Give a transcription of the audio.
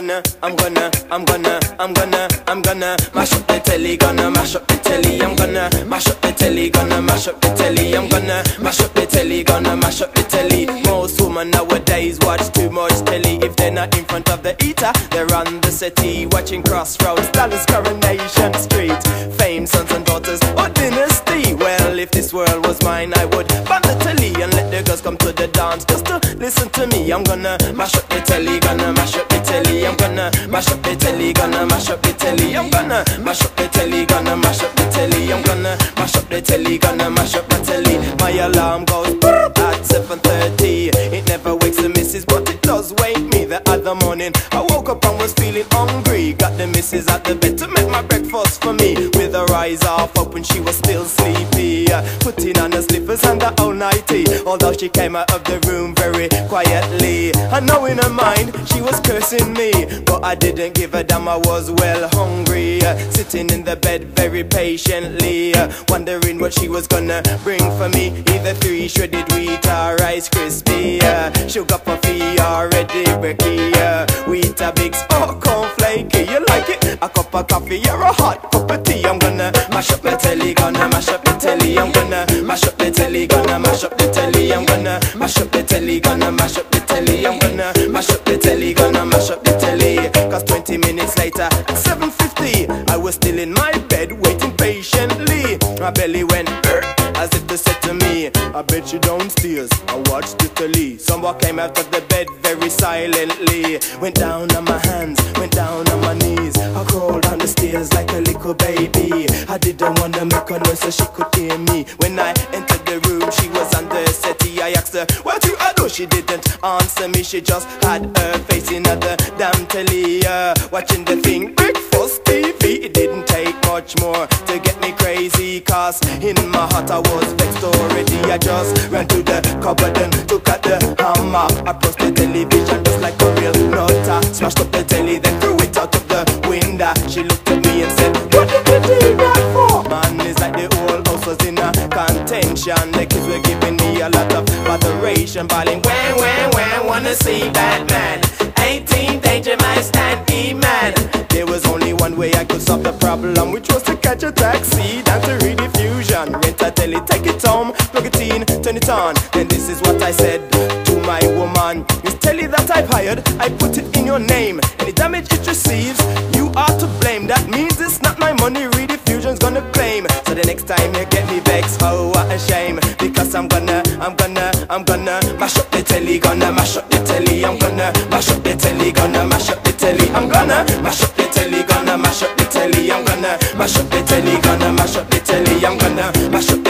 gonna, I'm gonna, I'm gonna, I'm gonna, I'm gonna mash up the telly, gonna mash up the telly. I'm gonna mash up the telly, gonna mash up the telly. I'm gonna mash up the telly, gonna mash up the telly. Most women nowadays watch too much telly. If they're not in front of the eater, they're on the settee watching Crossroads, Dallas, Coronation Street, Fame, Sons and Daughters, or Dynasty. Well, if this world was mine, I would ban the telly and let the girls come to the dance just to listen to me. I'm gonna mash up the telly, gonna mash up the telly. I'm gonna mash up the telly, gonna mash up the telly. I'm gonna mash up the telly, gonna mash up the telly. I'm gonna mash up the telly, gonna mash up the telly. My alarm goes at 7:30. It never wakes the missus, but it does wake me. The other morning, I woke up and was feeling hungry. Got the missus at the bed to make my breakfast for me. With her eyes half open, she was still sleepy. Uh, Putting on her slippers and her all nighty. Although she came out of the room very quietly. I know in her mind she was cursing me, but I didn't give a damn. I was well hungry, sitting in the bed very patiently, uh, wondering what she was gonna bring for me. Either three shredded wheat or Rice Krispie, uh, sugar puffy or ready bricky, uh, wheat a big spot corn flaky. You like it? A cup of coffee or a hot cup of tea. I'm gonna mash up the telly, gonna mash up the telly. I'm gonna mash up the telly, gonna mash up the telly. I'm gonna mash up the telly, gonna mash up the telly. I'm gonna mash up the telly, gonna mash up the telly. Cause 20 minutes later, at 7.50, I was still in my bed waiting patiently. My belly went as if to me, I bet you downstairs, I watched the telly. Someone came out of the bed very silently. Went down on my hands, went down on my knees. I crawled down the stairs like a little baby. I didn't wanna make her noise so she could hear me. When I entered the room, she was on the settee. I asked her, what you I do? She didn't answer me. She just had her face in the damn telly, uh, watching the thing breakfast TV. It didn't take much more to get cause in my heart I was vexed already. I just ran to the cupboard and took out the hammer. Approached the television just like a real nutter. Smashed up the telly, then threw it out of the window. She looked at me and said, What did you do that for? Man, it's like the whole house was in a contention. The kids were giving me a lot of moderation, bawling, When, when, when, wanna see Batman. Way I could solve the problem, which was to catch a taxi down to rediffusion. Rent a telly, take it home, plug it in, turn it on. Then this is what I said to my woman. This telly that I've hired, I put it in your name. Any damage it receives, you are to blame. That means it's not my money, rediffusion's gonna claim. So the next time you get me vexed, oh what a shame. Because I'm gonna, I'm gonna, I'm gonna mash up the telly, gonna mash up the telly. I'm gonna mash up the telly, gonna mash up telly. I'm gonna mash up the telly, gonna mash up the telly. I'm gonna mash up the telly, gonna mash up the telly. I'm gonna